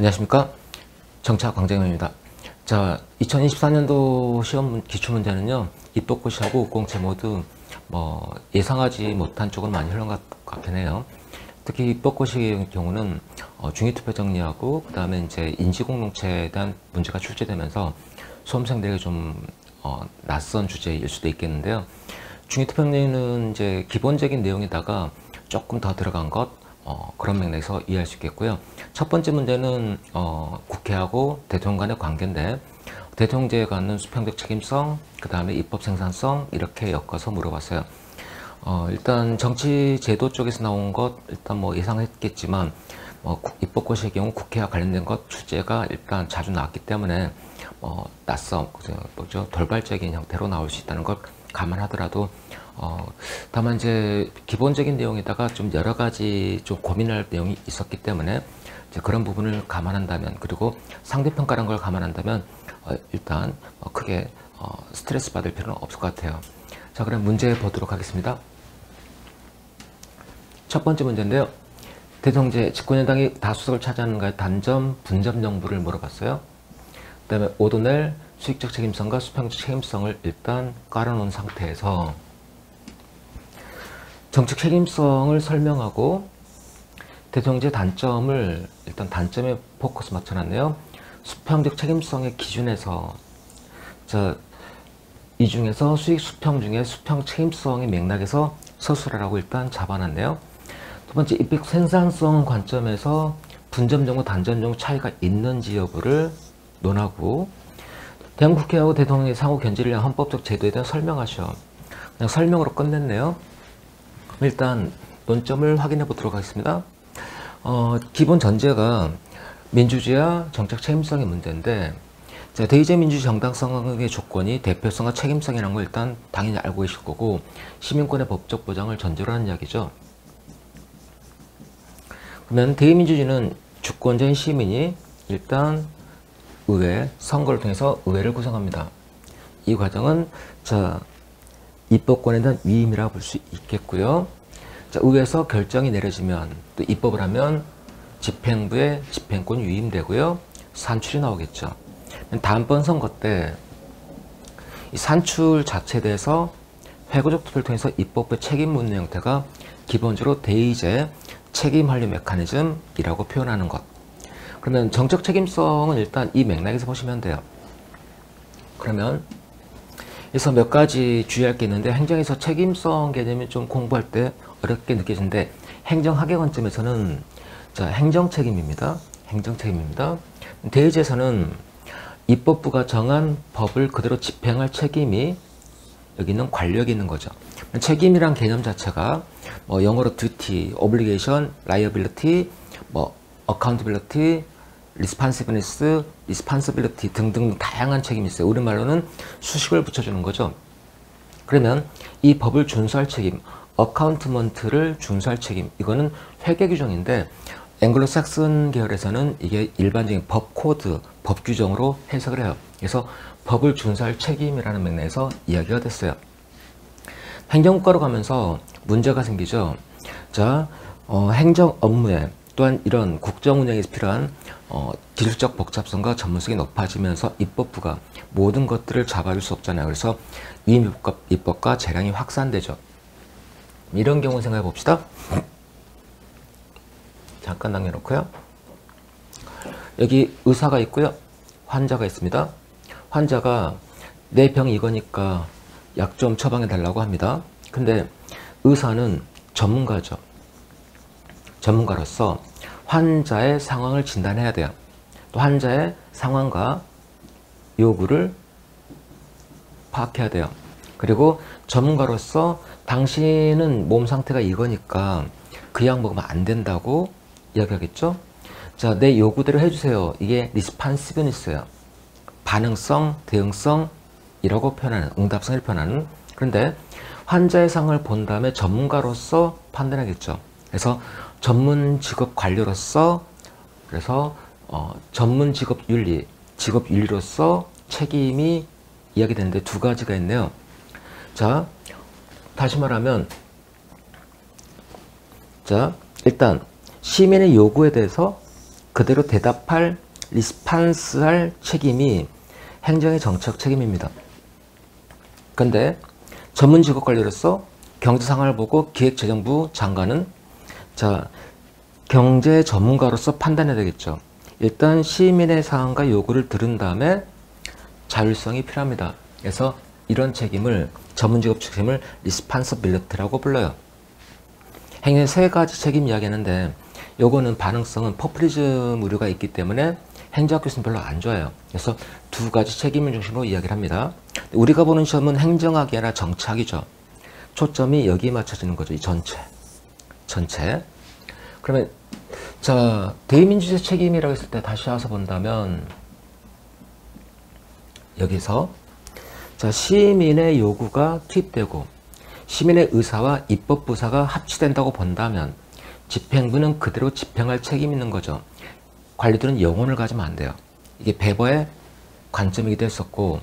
안녕하십니까? 정차 광장입니다. 자 2024년도 시험 기출문제는요 입법고시하고 공채 모두 뭐 예상하지 못한 쪽은 많이 흘러간 것 같긴 해요. 특히 입법고시 경우는 어, 중위투표 정리하고 그 다음에 이제 인지공동체에 대한 문제가 출제되면서 수험생들에게 좀 어, 낯선 주제일 수도 있겠는데요. 중위투표 정리는 이제 기본적인 내용에다가 조금 더 들어간 것 어, 그런 맥락에서 이해할 수 있겠고요. 첫 번째 문제는 어, 국회하고 대통령 간의 관계인데 대통령제에 갖는 수평적 책임성, 그 다음에 입법 생산성 이렇게 엮어서 물어봤어요. 어, 일단 정치 제도 쪽에서 나온 것 일단 뭐 예상했겠지만 뭐 입법고시의 경우 국회와 관련된 것 주제가 일단 자주 나왔기 때문에 어, 낯선 뭐죠 돌발적인 형태로 나올 수 있다는 걸 감안하더라도 어, 다만 이제 기본적인 내용에다가 좀 여러 가지 좀 고민할 내용이 있었기 때문에 이제 그런 부분을 감안한다면 그리고 상대평가라는 걸 감안한다면 어, 일단 어, 크게 어, 스트레스 받을 필요는 없을 것 같아요. 자 그럼 문제 보도록 하겠습니다. 첫 번째 문제인데요. 대통제 집권여당이 다수석을 차지하는가의 단점, 분점 정부를 물어봤어요. 그 다음에 오도넬 수익적 책임성과 수평적 책임성을 일단 깔아놓은 상태에서 정책 책임성을 설명하고 대통령제 단점을 일단 단점에 포커스 맞춰놨네요. 수평적 책임성의 기준에서 자 이 중에서 수익 수평 중에 수평 책임성의 맥락에서 서술하라고 일단 잡아놨네요. 두 번째 입백 생산성 관점에서 분점 정도 단점 정도 차이가 있는지 여부를 논하고 대한국회하고 대통령의 상호 견제를 위한 헌법적 제도에 대한 설명하셔. 그냥 설명으로 끝냈네요. 일단 논점을 확인해 보도록 하겠습니다. 어, 기본 전제가 민주주의와 정책 책임성의 문제인데 자, 대의제 민주주의 정당성의 조건이 대표성과 책임성이라는 걸 일단 당연히 알고 계실 거고 시민권의 법적 보장을 전제로 하는 이야기죠. 그러면 대의민주주의는 주권자인 시민이 일단 의회, 선거를 통해서 의회를 구성합니다. 이 과정은 자 입법권에 대한 위임이라고 볼 수 있겠고요. 자, 의회에서 결정이 내려지면 또 입법을 하면 집행부에 집행권이 위임되고요. 산출이 나오겠죠. 다음번 선거 때 이 산출 자체에 대해서 회고적 투표를 통해서 입법부의 책임 묻는 형태가 기본적으로 대의제 책임 관리 메커니즘이라고 표현하는 것. 그러면 정책 책임성은 일단 이 맥락에서 보시면 돼요. 그러면 그래서 몇 가지 주의할 게 있는데 행정에서 책임성 개념이 좀 공부할 때 어렵게 느껴지는데 행정학의 관점에서는 자 행정 책임입니다. 행정 책임입니다. 대의제에서는 입법부가 정한 법을 그대로 집행할 책임이 여기는 관련이 있는 거죠. 책임이란 개념 자체가 뭐 영어로 duty, obligation, liability, 뭐 accountability, responsiveness, responsibility 등등 다양한 책임이 있어요. 우리말로는 수식을 붙여주는 거죠. 그러면 이 법을 준수할 책임, accountment를 준수할 책임, 이거는 회계 규정인데 앵글로삭슨 계열에서는 이게 일반적인 법 코드, 법 규정으로 해석을 해요. 그래서 법을 준수할 책임이라는 맥락에서 이야기가 됐어요. 행정국가로 가면서 문제가 생기죠. 자, 어, 행정 업무에 또한 이런 국정 운영에 필요한 어, 기술적 복잡성과 전문성이 높아지면서 입법부가 모든 것들을 잡아줄 수 없잖아요. 그래서 위임입법과 입법과 재량이 확산되죠. 이런 경우 생각해 봅시다. 잠깐 남겨놓고요. 여기 의사가 있고요. 환자가 있습니다. 환자가 내 병이 이거니까 약 좀 처방해 달라고 합니다. 근데 의사는 전문가죠. 전문가로서 환자의 상황을 진단해야 돼요. 또 환자의 상황과 요구를 파악해야 돼요. 그리고 전문가로서 당신은 몸 상태가 이거니까 그 약 먹으면 안 된다고 이야기하겠죠? 자, 내 요구대로 해주세요. 이게 리스판시브니스예요. 반응성, 대응성이라고 표현하는, 응답성을 표현하는. 그런데 환자의 상을 본 다음에 전문가로서 판단하겠죠. 그래서 전문 직업 관료로서 그래서 어, 전문 직업 윤리, 직업 윤리로서 책임이 이야기되는데 두 가지가 있네요. 자, 다시 말하면 자, 일단 시민의 요구에 대해서 그대로 대답할 리스판스할 책임이 행정의 정책 책임입니다. 근데 전문 직업 관리로서 경제 상황을 보고 기획재정부 장관은 자 경제 전문가로서 판단해야 되겠죠. 일단 시민의 사항과 요구를 들은 다음에 자율성이 필요합니다. 그래서 이런 책임을 전문 직업 책임을 responsibility라고 불러요. 행위 세 가지 책임 이야기하는데 요거는 반응성은 포퓰리즘 우려가 있기 때문에 행정학 교수는 별로 안 좋아요. 그래서 두 가지 책임을 중심으로 이야기를 합니다. 우리가 보는 시험은 행정학이 아니라 정치학이죠. 초점이 여기에 맞춰지는 거죠. 이 전체. 전체. 그러면 자 대의민주주의 책임이라고 했을 때 다시 와서 본다면 여기서 자 시민의 요구가 투입되고 시민의 의사와 입법부사가 합치된다고 본다면 집행부는 그대로 집행할 책임이 있는 거죠. 관리들은 영혼을 가지면 안 돼요. 이게 베버의 관점이기도 했었고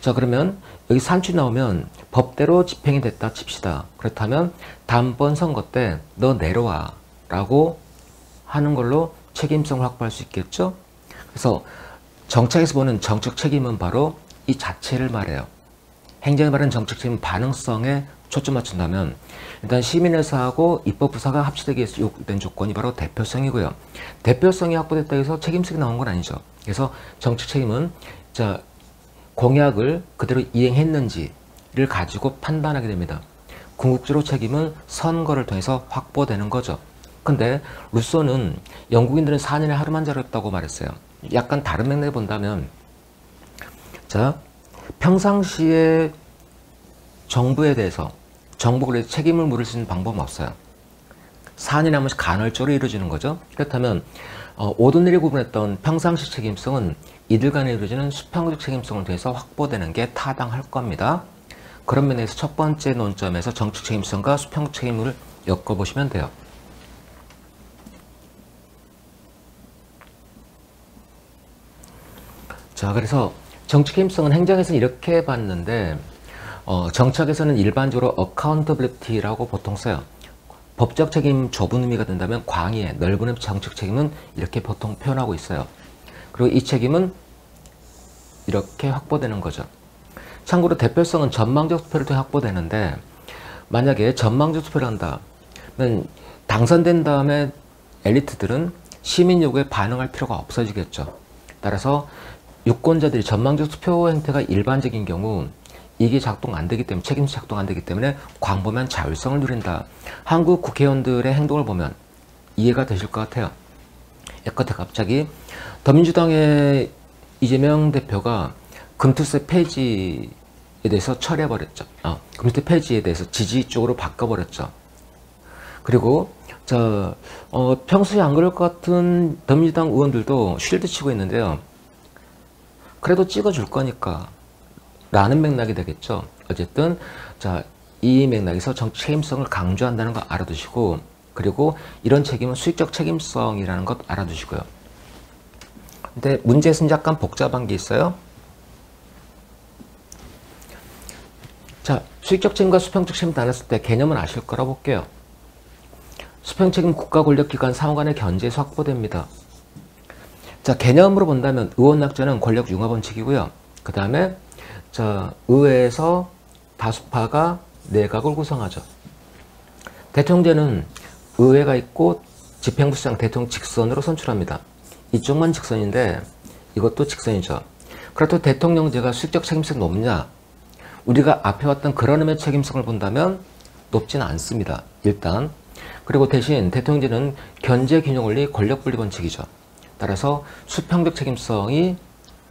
자 그러면 여기 산출 나오면 법대로 집행이 됐다 칩시다. 그렇다면 다음번 선거 때 너 내려와 라고 하는 걸로 책임성을 확보할 수 있겠죠. 그래서 정책에서 보는 정책 책임은 바로 이 자체를 말해요. 행정이 말하는 정책 책임 반응성에 초점 맞춘다면 일단 시민의사하고 입법부사가 합치되기 위해서 요구된 조건이 바로 대표성이고요. 대표성이 확보됐다 해서 책임성이 나온 건 아니죠. 그래서 정책 책임은 자 공약을 그대로 이행했는지를 가지고 판단하게 됩니다. 궁극적으로 책임은 선거를 통해서 확보되는 거죠. 근데 루소는 영국인들은 4년에 하루만 자랐다고 말했어요. 약간 다른 맥락에 본다면 자 평상시에 정부에 대해서 정부가 책임을 물을 수 있는 방법은 없어요. 4년에 한 번씩 간헐적으로 이루어지는 거죠. 그렇다면 어, 오든 일이 구분했던 평상시 책임성은 이들 간에 이루어지는 수평적 책임성을 통해서 확보되는 게 타당할 겁니다. 그런 면에서 첫 번째 논점에서 정책 책임성과 수평적 책임을 엮어보시면 돼요. 자, 그래서 정책 책임성은 행정에서는 이렇게 봤는데 어, 정책에서는 일반적으로 accountability라고 보통 써요. 법적 책임 좁은 의미가 된다면 광의의 넓은 정책 책임은 이렇게 보통 표현하고 있어요. 그리고 이 책임은 이렇게 확보되는 거죠. 참고로 대표성은 전망적 투표를 통해 확보되는데 만약에 전망적 투표를 한다. 면 당선된 다음에 엘리트들은 시민 요구에 반응할 필요가 없어지겠죠. 따라서 유권자들이 전망적 투표 행태가 일반적인 경우 이게 작동 안 되기 때문에 책임자 작동 안 되기 때문에 광범위한 자율성을 누린다. 한국 국회의원들의 행동을 보면 이해가 되실 것 같아요. 예컨대 갑자기 더민주당의 이재명 대표가 금투세 폐지에 대해서 철회해버렸죠. 어, 금투세 폐지에 대해서 지지 쪽으로 바꿔버렸죠. 그리고 저 어, 평소에 안 그럴 것 같은 더민주당 의원들도 쉴드 치고 있는데요. 그래도 찍어줄 거니까 라는 맥락이 되겠죠. 어쨌든 자, 이 맥락에서 정치 책임성을 강조한다는 거 알아두시고 그리고 이런 책임은 수익적 책임성이라는 것 알아두시고요. 근데 문제에서는 약간 복잡한 게 있어요. 자, 수익적 책임과 수평적 책임 나눴을 때 개념은 아실 거라 볼게요. 수평 책임 국가 권력 기관 상호간의 견제에서 확보됩니다. 자, 개념으로 본다면 의원 낙제는 권력 융합 원칙이고요. 그 다음에 자, 의회에서 다수파가 내각을 구성하죠. 대통령제는 의회가 있고 집행부장 대통령 직선으로 선출합니다. 이쪽만 직선인데 이것도 직선이죠. 그렇다고 대통령제가 수직적 책임성이 높냐? 우리가 앞에 왔던 그런 의미의 책임성을 본다면 높지는 않습니다. 일단. 그리고 대신 대통령제는 견제 균형 원리 권력 분리 원칙이죠. 따라서 수평적 책임성이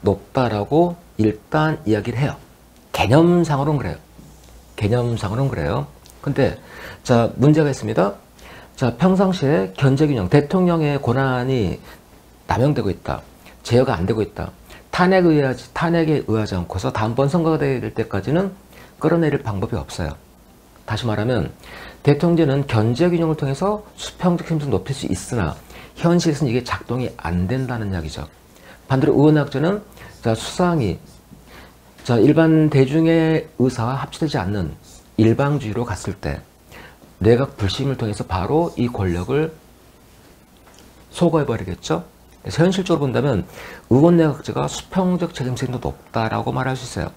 높다라고 일단 이야기를 해요. 개념상으로는 그래요. 개념상으로는 그래요. 근데 자 문제가 있습니다. 자 평상시에 견제균형 대통령의 권한이 남용되고 있다. 제어가 안 되고 있다. 탄핵에 의하지 탄핵에 의하지 않고서 다음번 선거가 될 때까지는 끌어내릴 방법이 없어요. 다시 말하면 대통령제는 견제균형을 통해서 수평적 힘을 높일 수 있으나 현실에서는 이게 작동이 안 된다는 이야기죠. 반대로 의원학제는 자 수상이 자 일반 대중의 의사와 합치되지 않는 일방주의로 갔을 때 내각 불심을 통해서 바로 이 권력을 소거해버리겠죠. 그래서 현실적으로 본다면 의원 내각제가 수평적 책임성이 높다라고 말할 수 있어요.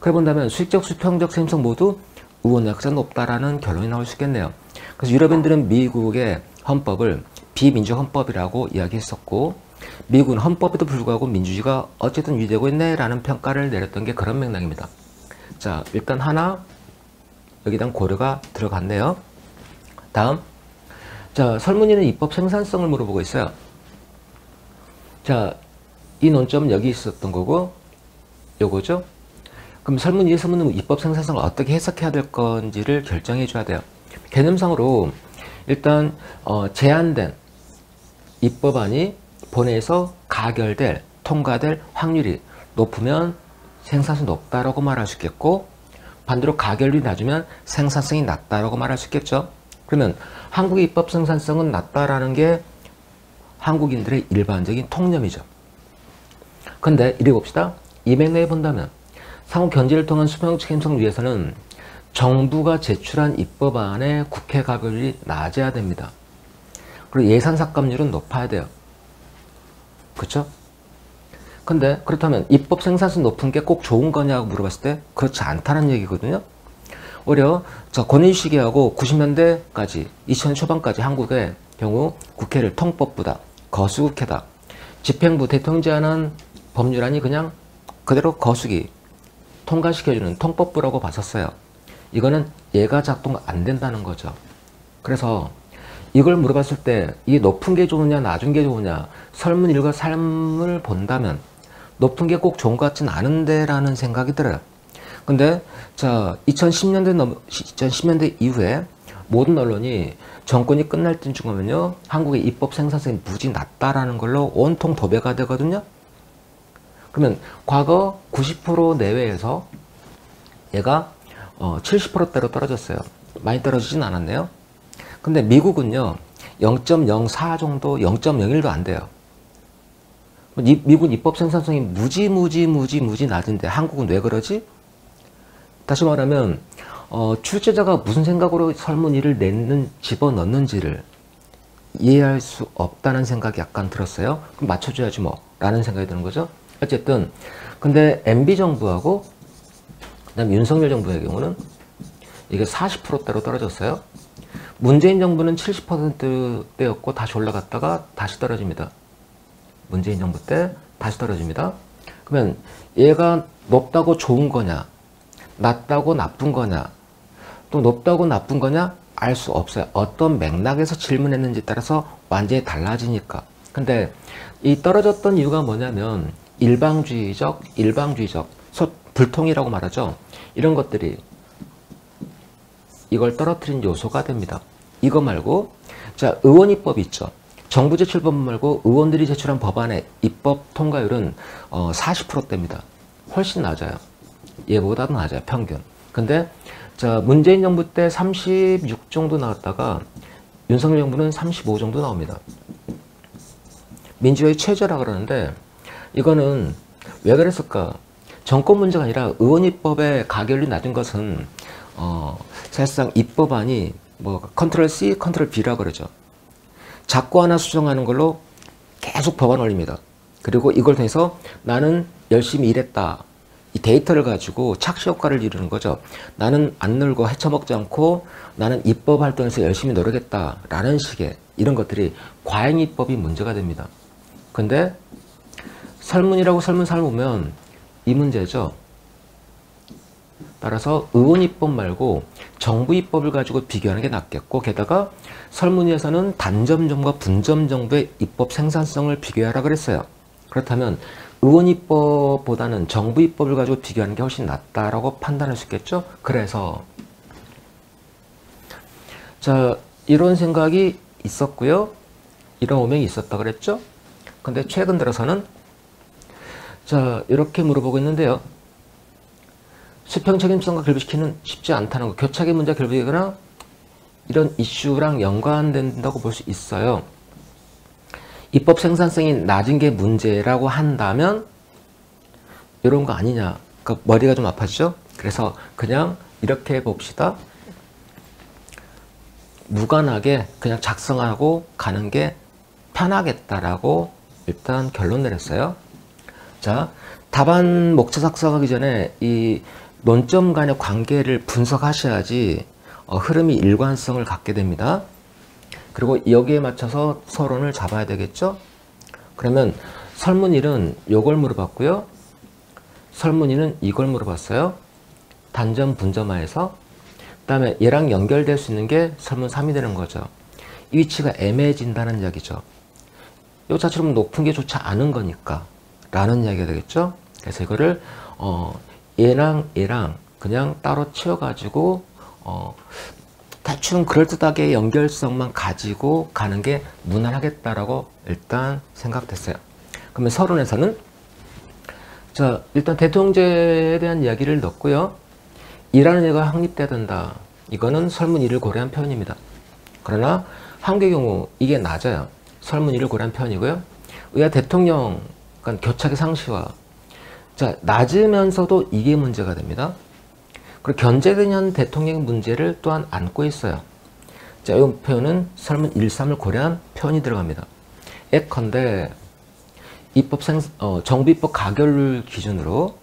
그래 본다면 수익적, 수평적 책임성 모두 의원 내각제가 높다라는 결론이 나올 수 있겠네요. 그래서 유럽인들은 미국의 헌법을 비민주 헌법이라고 이야기했었고 미국은 헌법에도 불구하고 민주주의가 어쨌든 유지되고 있네라는 평가를 내렸던 게 그런 맥락입니다. 자 일단 하나 여기다 고려가 들어갔네요. 다음 자 설문위는 입법 생산성을 물어보고 있어요. 자 이 논점은 여기 있었던 거고 요거죠. 그럼 설문위에서 묻는 입법 생산성을 어떻게 해석해야 될 건지를 결정해 줘야 돼요. 개념상으로 일단 어, 제한된 입법안이 본회에서 가결될 통과될 확률이 높으면 생산성이 높다라고 말할 수 있겠고 반대로 가결率이 낮으면 생산성이 낮다라고 말할 수 있겠죠. 그러면 한국의 입법 생산성은 낮다라는 게 한국인들의 일반적인 통념이죠. 근데 이래 봅시다. 이 맥락에 본다면 상호 견제를 통한 수평 책임성 위해서는 정부가 제출한 입법안의 국회 가결률이 낮아야 됩니다. 그리고 예산 삭감률은 높아야 돼요. 그렇죠? 근데 그렇다면 입법 생산성 높은 게 꼭 좋은 거냐고 물어봤을 때 그렇지 않다는 얘기거든요. 오히려 저 권위 시기하고 90년대까지 2000년 초반까지 한국의 경우 국회를 통법부다 거수국회다 집행부 대통령 제안한 법률안이 그냥 그대로 거수기 통과시켜주는 통법부라고 봤었어요. 이거는 얘가 작동 안 된다는 거죠. 그래서 이걸 물어봤을 때 이게 높은 게 좋으냐 낮은 게 좋으냐 설문 일과 삶을 본다면 높은 게 꼭 좋은 것 같진 않은데 라는 생각이 들어요. 근데 자 2010년대 넘 2010년대 이후에 모든 언론이 정권이 끝날 때쯤 하면요 한국의 입법 생산성이 무지 낮다라는 걸로 온통 도배가 되거든요. 그러면 과거 90% 내외에서 얘가 어, 70%대로 떨어졌어요. 많이 떨어지진 않았네요. 근데 미국은요, 0.04 정도, 0.01도 안 돼요. 미국 입법 생산성이 무지, 무지, 무지, 무지 낮은데 한국은 왜 그러지? 다시 말하면, 어, 출제자가 무슨 생각으로 설문위를 내는, 집어넣는지를 이해할 수 없다는 생각이 약간 들었어요. 그럼 맞춰줘야지 뭐. 라는 생각이 드는 거죠. 어쨌든, 근데 MB 정부하고 그다음 윤석열 정부의 경우는 이게 40%대로 떨어졌어요. 문재인 정부는 70%대였고 다시 올라갔다가 다시 떨어집니다. 문재인 정부 때 다시 떨어집니다. 그러면 얘가 높다고 좋은 거냐, 낮다고 나쁜 거냐, 또 높다고 나쁜 거냐 알 수 없어요. 어떤 맥락에서 질문했는지 따라서 완전히 달라지니까. 근데 이 떨어졌던 이유가 뭐냐면 일방주의적, 일방주의적, 불통이라고 말하죠. 이런 것들이 이걸 떨어뜨린 요소가 됩니다. 이거 말고 자 의원 입법 있죠. 정부 제출법 말고 의원들이 제출한 법안의 입법 통과율은 어, 40%대입니다. 훨씬 낮아요. 얘보다도 낮아요. 평균. 근데 자 문재인 정부 때 36 정도 나왔다가 윤석열 정부는 35 정도 나옵니다. 민주주의 최저라 그러는데 이거는 왜 그랬을까? 정권 문제가 아니라 의원 입법의 가결이 낮은 것은 어, 사실상 입법안이 뭐 컨트롤 C, 컨트롤 V라 그러죠. 자꾸 하나 수정하는 걸로 계속 법안 올립니다. 그리고 이걸 통해서 나는 열심히 일했다. 이 데이터를 가지고 착시 효과를 이루는 거죠. 나는 안 늘고 헤쳐먹지 않고 나는 입법 활동에서 열심히 노력했다. 라는 식의 이런 것들이 과잉 입법이 문제가 됩니다. 근데 설문이라고 설문사를 보면 이 문제죠. 따라서 의원 입법 말고 정부 입법을 가지고 비교하는 게 낫겠고 게다가 설문위에서는 단점 정부와 분점 정부의 입법 생산성을 비교하라 그랬어요. 그렇다면 의원 입법보다는 정부 입법을 가지고 비교하는 게 훨씬 낫다라고 판단할 수 있겠죠. 그래서 자 이런 생각이 있었고요. 이런 오명이 있었다 그랬죠. 근데 최근 들어서는 자, 이렇게 물어보고 있는데요. 수평 책임성과 결부시키는 쉽지 않다는 거. 교착의 문제 결부이거나 이런 이슈랑 연관된다고 볼 수 있어요. 입법 생산성이 낮은 게 문제라고 한다면 이런 거 아니냐. 그러니까 머리가 좀 아팠죠? 그래서 그냥 이렇게 봅시다. 무관하게 그냥 작성하고 가는 게 편하겠다라고 일단 결론 내렸어요. 자, 답안 목차 작성하기 전에 이 논점 간의 관계를 분석하셔야지 어, 흐름이 일관성을 갖게 됩니다. 그리고 여기에 맞춰서 서론을 잡아야 되겠죠? 그러면 설문일은 요걸 물어봤고요. 설문일은 이걸 물어봤어요. 단점 분점화해서 그 다음에 얘랑 연결될 수 있는 게 설문 3이 되는 거죠. 이 위치가 애매해진다는 이야기죠. 이 자체로 높은 게 좋지 않은 거니까 라는 이야기가 되겠죠. 그래서 이거를 어, 얘랑 얘랑 그냥 따로 치워가지고 어, 대충 그럴듯하게 연결성만 가지고 가는 게 무난하겠다라고 일단 생각됐어요. 그러면 서론에서는 자 일단 대통령제에 대한 이야기를 넣고요. 이라는 얘가 확립돼야 된다. 이거는 설문이를 고려한 표현입니다. 그러나 한국의 경우 이게 낮아요. 설문이를 고려한 표현이고요. 의하 대통령 간 교착의 상시와 자 낮으면서도 이게 문제가 됩니다. 그리고 견제되는 대통령 문제를 또한 안고 있어요. 자, 이 표현은 설문 1, 3을 고려한 표현이 들어갑니다. 예컨대 입법 생, 어, 정부 입법 가결률 기준으로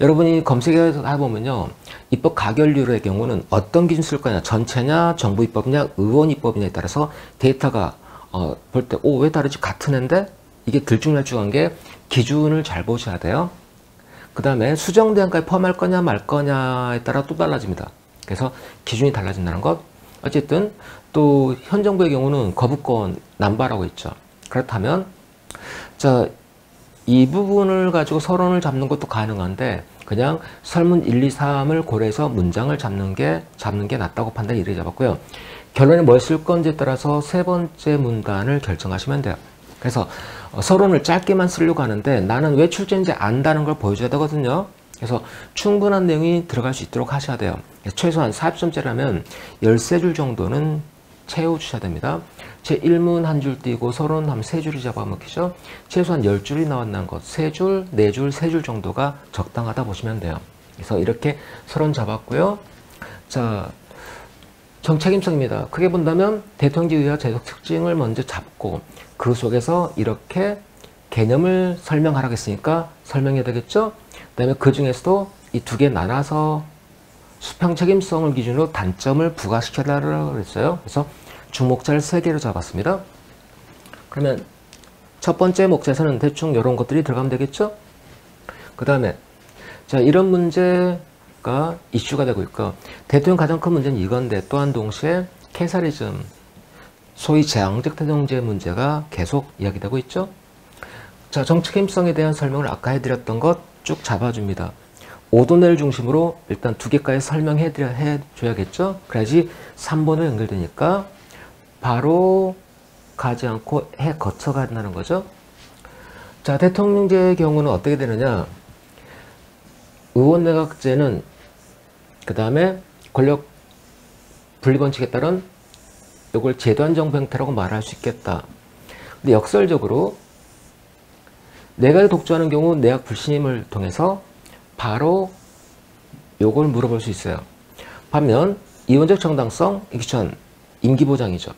여러분이 검색해서 해보면요. 입법 가결률의 경우는 어떤 기준 쓸 거냐. 전체냐, 정부 입법이냐, 의원 입법이냐에 따라서 데이터가 어, 볼 때, 오, 왜 다르지? 같은 애인데? 이게 들쭉날쭉한 게 기준을 잘 보셔야 돼요. 그 다음에 수정 대안까지 포함할 거냐 말 거냐에 따라 또 달라집니다. 그래서 기준이 달라진다는 것. 어쨌든 또 현 정부의 경우는 거부권 남발하고 있죠. 그렇다면 자, 이 부분을 가지고 서론을 잡는 것도 가능한데 그냥 설문 1, 2, 3을 고려해서 문장을 잡는 게 잡는 게 낫다고 판단이 이렇게 잡았고요. 뭘쓸 건지에 따라서 세 번째 문단을 결정하시면 돼요. 그래서 어, 서론을 짧게만 쓰려고 하는데 나는 왜 출제인지 안다는 걸 보여줘야 되거든요. 그래서 충분한 내용이 들어갈 수 있도록 하셔야 돼요. 최소한 40점짜리라면 13줄 정도는 채워주셔야 됩니다. 제 1문 한 줄 띄고 서론 하면 3줄이 잡아먹히죠. 최소한 10줄이 나왔는 것, 3줄, 4줄, 3줄 정도가 적당하다 보시면 돼요. 그래서 이렇게 서론 잡았고요. 자, 정책임성입니다. 크게 본다면 대통령제의와 제적 특징을 먼저 잡고 그 속에서 이렇게 개념을 설명하라고 했으니까 설명해야 되겠죠? 그 다음에 그 중에서도 이 두 개 나눠서 수평 책임성을 기준으로 단점을 부과시켜달라고 했어요. 그래서 주목자를 세 개로 잡았습니다. 그러면 첫 번째 목차에서는 대충 이런 것들이 들어가면 되겠죠? 그 다음에 자 이런 문제 가 이슈가 되고 있고 대통령 가장 큰 문제는 이건데 또한 동시에 캐사리즘 소위 재앙적 태동제 문제가 계속 이야기되고 있죠. 자, 정책 힘성에 대한 설명을 아까 해드렸던 것 쭉 잡아줍니다. 오도넬 중심으로 일단 두 개까지 설명해 줘야겠죠. 그래야지 3번으로 연결되니까 바로 가지 않고 해 거쳐 간다는 거죠. 자, 대통령제의 경우는 어떻게 되느냐. 의원 내각제는 그 다음에 권력 분리본칙에 따른 이걸 제도안정부 형태라고 말할 수 있겠다. 근데 역설적으로 내가 독주하는 경우 내각 불신임을 통해서 바로 요걸 물어볼 수 있어요. 반면 이원적 정당성, 익션, 임기보장이죠.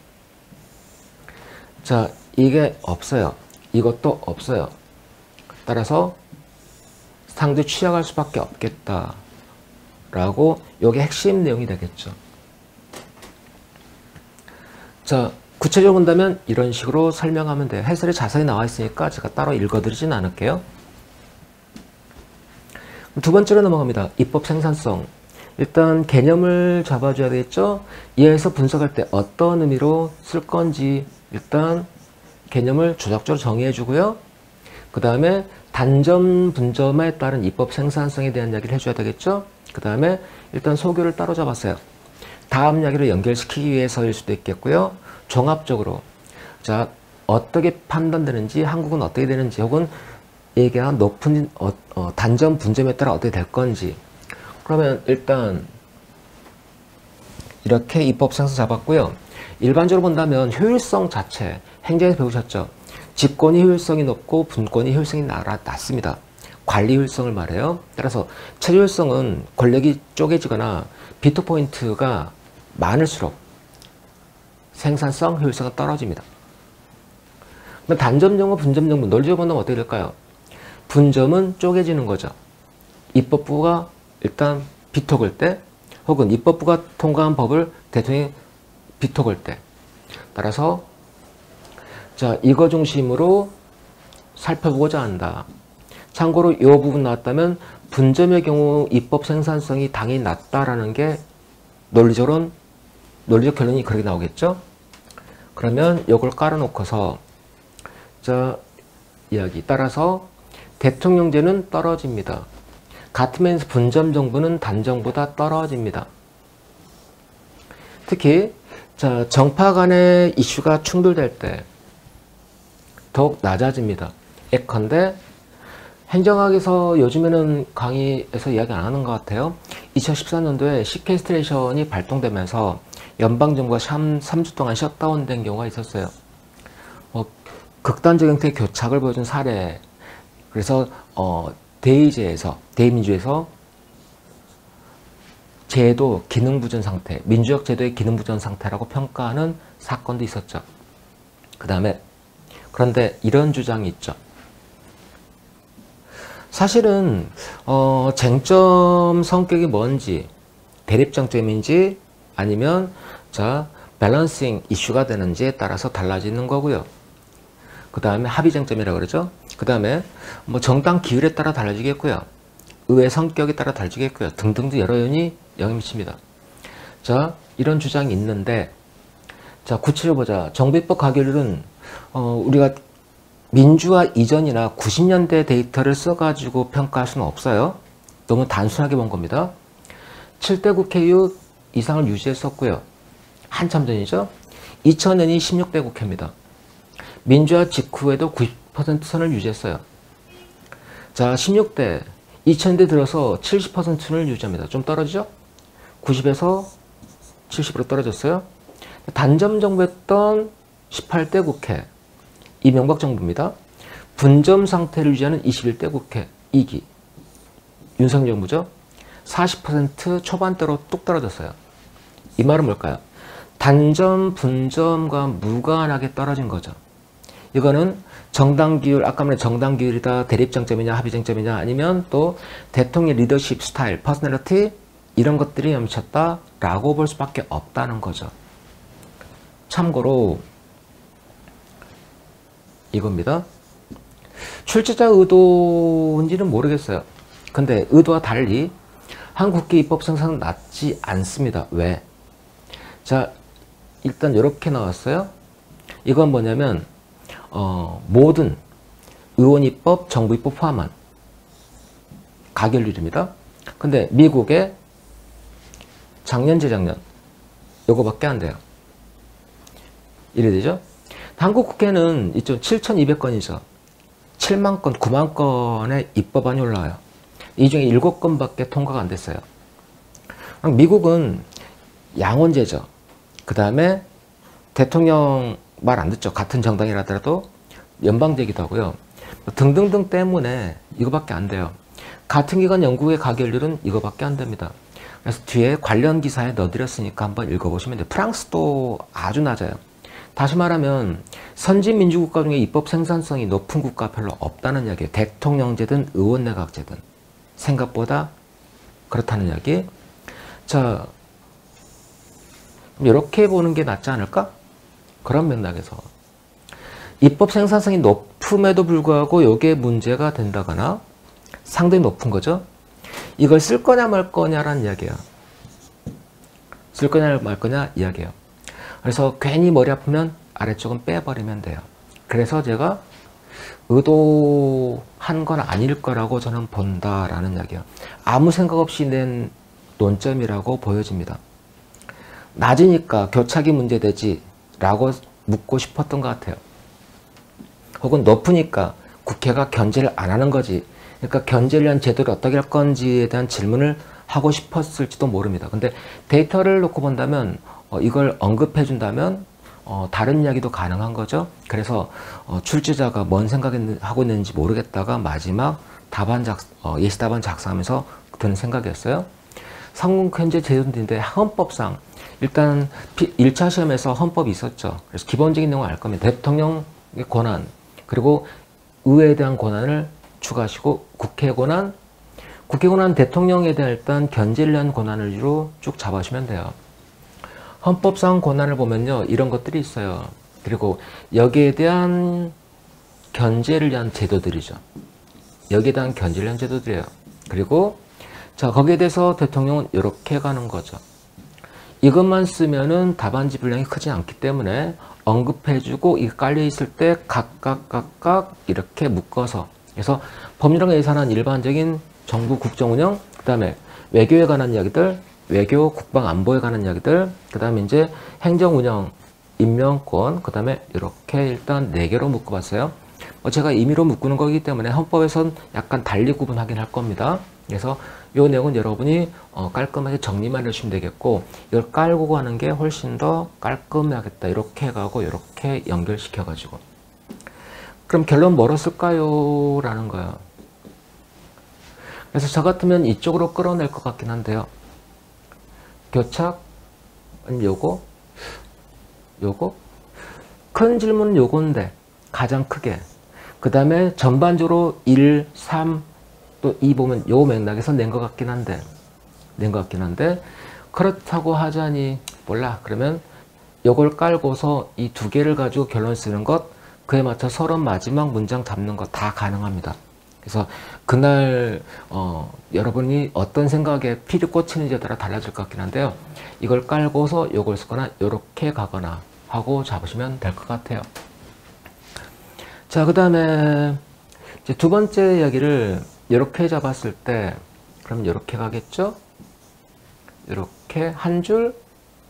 자, 이게 없어요. 이것도 없어요. 따라서 상대 취약할 수밖에 없겠다. 라고 요게 핵심 내용이 되겠죠. 자, 구체적으로 본다면 이런 식으로 설명하면 돼요. 해설이 자세히 나와 있으니까 제가 따로 읽어드리진 않을게요. 두 번째로 넘어갑니다. 입법 생산성. 일단 개념을 잡아줘야 되겠죠? 이해해서 분석할 때 어떤 의미로 쓸 건지 일단 개념을 조작적으로 정의해 주고요. 그 다음에 단점, 분점에 따른 입법 생산성에 대한 이야기를 해줘야 되겠죠? 그 다음에 일단 소교를 따로 잡았어요. 다음 이야기를 연결시키기 위해서일 수도 있겠고요. 종합적으로 자 어떻게 판단되는지 한국은 어떻게 되는지 혹은 얘기가 높은 어, 어, 단점 분점에 따라 어떻게 될 건지 그러면 일단 이렇게 입법 상승 잡았고요. 일반적으로 본다면 효율성 자체 행정에서 배우셨죠. 집권이 효율성이 높고 분권이 효율성이 낮습니다. 관리 효율성을 말해요. 따라서 체제 효율성은 권력이 쪼개지거나 비트 포인트가 많을수록 생산성, 효율성은 떨어집니다. 그럼 단점정보, 분점정보 논리적으로 본다면 어떻게 될까요? 분점은 쪼개지는 거죠. 입법부가 일단 비토글 때 혹은 입법부가 통과한 법을 대통령이 비토글 때 따라서 자 이거 중심으로 살펴보고자 한다. 참고로 이 부분 나왔다면 분점의 경우 입법 생산성이 당연히 낮다라는 게 논리적으로는 논리적 결론이 그렇게 나오겠죠. 그러면 이걸 깔아놓고서 자 이야기 따라서 대통령제는 떨어집니다. 같으면서 분점 정부는 단점보다 떨어집니다. 특히 자 정파 간의 이슈가 충돌될 때 더욱 낮아집니다. 예컨대 행정학에서 요즘에는 강의에서 이야기 안 하는 것 같아요. 2014년도에 sequestration이 발동되면서 연방정부가 3, 주 동안 셧다운된 경우가 있었어요. 어, 극단적 형태의 교착을 보여준 사례. 그래서 어, 대의제에서 대의민주에서 제도 기능 부전 상태, 민주적 제도의 기능 부전 상태라고 평가하는 사건도 있었죠. 그 다음에 그런데 이런 주장이 있죠. 사실은 어, 쟁점 성격이 뭔지 대립장점인지 아니면 자 밸런싱 이슈가 되는지에 따라서 달라지는 거고요. 그 다음에 합의쟁점이라고 그러죠. 그 다음에 뭐 정당 기율에 따라 달라지겠고요. 의회 성격에 따라 달라지겠고요. 등등등 여러 요인이 영향 미칩니다. 자 이런 주장이 있는데 자 구체적으로 보자. 정비법 가결률은 어, 우리가 민주화 이전이나 90년대 데이터를 써가지고 평가할 수는 없어요. 너무 단순하게 본 겁니다. 7대 국회 이후 이상을 유지했었고요. 한참 전이죠. 2000년이 16대 국회입니다. 민주화 직후에도 90% 선을 유지했어요. 자, 16대, 2000대 들어서 70%를 유지합니다. 좀 떨어지죠? 90에서 70으로 떨어졌어요. 단점 정부였던 18대 국회, 이명박 정부입니다. 분점 상태를 유지하는 21대 국회 2기 윤석열 정부죠. 40% 초반대로 뚝 떨어졌어요. 이 말은 뭘까요? 단점, 분점과 무관하게 떨어진 거죠. 이거는 정당 기율, 아까 말한 정당 기율이다, 대립쟁점이냐, 합의쟁점이냐, 아니면 또 대통령 리더십 스타일, personality 이런 것들이 겹쳤다라고 볼 수밖에 없다는 거죠. 참고로 이겁니다. 출제자 의도인지는 모르겠어요. 근데 의도와 달리 한국계 입법 생산은 낮지 않습니다. 왜? 자, 일단 이렇게 나왔어요. 이건 뭐냐면 어, 모든 의원 입법, 정부 입법 포함한 가결률입니다. 근데 미국의 작년, 재작년 요거밖에 안 돼요. 이래 되죠? 한국 국회는 이쪽 7,200건이죠. 7만 건, 9만 건의 입법안이 올라와요. 이 중에 7건밖에 통과가 안 됐어요. 미국은 양원제죠. 그 다음에 대통령 말 안 듣죠. 같은 정당이라더라도 연방제기도 하고요. 등등등 때문에 이거밖에 안 돼요. 같은 기간 영국의 가결률은 이거밖에 안 됩니다. 그래서 뒤에 관련 기사에 넣어드렸으니까 한번 읽어보시면 돼요. 프랑스도 아주 낮아요. 다시 말하면 선진 민주국가 중에 입법 생산성이 높은 국가 별로 없다는 이야기예요. 대통령제든 의원 내각제든 생각보다 그렇다는 이야기. 자, 이렇게 보는 게 낫지 않을까? 그런 맥락에서 입법 생산성이 높음에도 불구하고 이게 문제가 된다거나 상당히 높은 거죠. 이걸 쓸 거냐 말 거냐라는 이야기야. 쓸 거냐 말 거냐 이야기예요. 그래서 괜히 머리 아프면 아래쪽은 빼버리면 돼요. 그래서 제가 의도한 건 아닐 거라고 저는 본다라는 이야기예요. 아무 생각 없이 낸 논점이라고 보여집니다. 낮으니까 교착이 문제되지 라고 묻고 싶었던 것 같아요. 혹은 높으니까 국회가 견제를 안 하는 거지. 그러니까 견제를 위한 제도를 어떻게 할 건지에 대한 질문을 하고 싶었을지도 모릅니다. 근데 데이터를 놓고 본다면 어, 이걸 언급해 준다면 어, 다른 이야기도 가능한 거죠. 그래서 어, 출제자가 뭔 생각하고 있는지 모르겠다가 마지막 답안 작 어, 예시 답안 작성하면서 드는 생각이었어요. 상공 현재 제도인데 헌법상 일단 1차 시험에서 헌법이 있었죠. 그래서 기본적인 내용을 알 겁니다. 대통령의 권한, 그리고 의회에 대한 권한을 추가하시고 국회 권한, 국회 권한 대통령에 대한 일단 견제를 위한 권한을 위로 쭉 잡아주시면 돼요. 헌법상 권한을 보면요. 이런 것들이 있어요. 그리고 여기에 대한 견제를 위한 제도들이죠. 여기에 대한 견제를 위한 제도들이에요. 그리고 자 거기에 대해서 대통령은 이렇게 가는 거죠. 이것만 쓰면은 답안지 분량이 크지 않기 때문에 언급해주고 이 깔려 있을 때 각각 각각 이렇게 묶어서 그래서 법률랑 예산안 일반적인 정부 국정운영 그 다음에 외교에 관한 이야기들 외교 국방 안보에 관한 이야기들 그 다음에 이제 행정 운영 임명권 그 다음에 이렇게 일단 네 개로 묶어봤어요. 어, 제가 임의로 묶는 거기 때문에 헌법에선 약간 달리 구분하긴 할 겁니다. 그래서 이 내용은 여러분이 어, 깔끔하게 정리만 해주시면 되겠고 이걸 깔고 가는 게 훨씬 더 깔끔하겠다 이렇게 가고 이렇게 연결시켜 가지고 그럼 결론 쓸까요? 라는 거예요. 그래서 저 같으면 이쪽으로 끌어낼 것 같긴 한데요. 교착 요거? 요거? 큰 질문은 요건데 가장 크게. 그 다음에 전반적으로 1, 3, 또 2 보면 요 맥락에서 낸 것 같긴 한데 낸 것 같긴 한데 그렇다고 하자니 몰라. 그러면 요걸 깔고서 이 두 개를 가지고 결론 쓰는 것 그에 맞춰 서론 마지막 문장 잡는 것 다 가능합니다. 그래서 그날 어, 여러분이 어떤 생각에 피리 꽂히는지에 따라 달라질 것 같긴 한데요. 이걸 깔고서 요걸 쓰거나 요렇게 가거나 하고 잡으시면 될 것 같아요. 자, 그 다음에 두 번째 이야기를 이렇게 잡았을 때 그럼 이렇게 가겠죠? 이렇게 한 줄,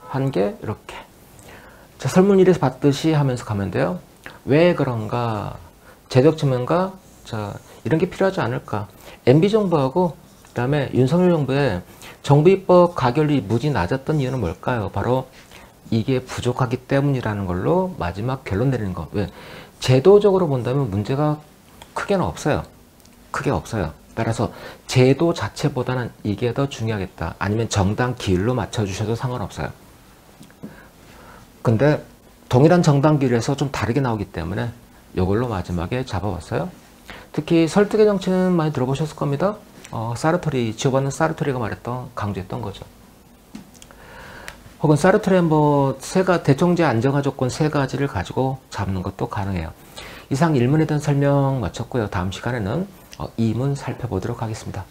한 개, 이렇게. 자, 설문 1에서 봤듯이 하면서 가면 돼요. 왜 그런가? 제적 측면과 자, 이런 게 필요하지 않을까? MB 정부하고 그 다음에 윤석열 정부의 정부 입법 가결이 무지 낮았던 이유는 뭘까요? 바로 이게 부족하기 때문이라는 걸로 마지막 결론 내리는 거. 왜? 제도적으로 본다면 문제가 크게는 없어요. 크게 없어요. 따라서 제도 자체보다는 이게 더 중요하겠다. 아니면 정당 기율로 맞춰주셔도 상관없어요. 근데 동일한 정당 기율에서 좀 다르게 나오기 때문에 이걸로 마지막에 잡아봤어요. 특히 설득의 정치는 많이 들어보셨을 겁니다. 어, 사르토리, 지오바는 사르토리가 말했던, 강조했던 거죠. 혹은 사르토리 뭐세 가, 대통제 안정화 조건 세 가지를 가지고 잡는 것도 가능해요. 이상 1문에 대한 설명 마쳤고요. 다음 시간에는 어, 2문 살펴보도록 하겠습니다.